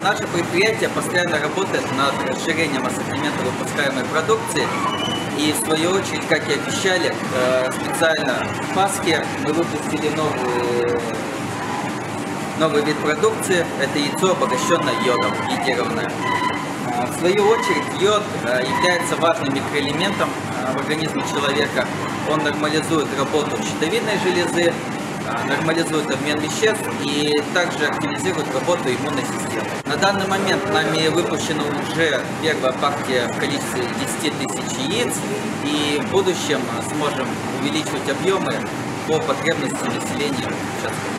Наше предприятие постоянно работает над расширением ассортимента выпускаемой продукции. И в свою очередь, как и обещали, э, специально в Пасхе мы выпустили новую, новый вид продукции. Это яйцо, обогащенное йодом, йодированное. Э, В свою очередь, йод э, является важным микроэлементом в организме человека. Он нормализует работу щитовидной железы, нормализует обмен веществ и также активизирует работу иммунной системы. На данный момент нами выпущена уже первая партия в количестве 10 тысяч яиц и в будущем сможем увеличивать объемы по потребностям населения участка.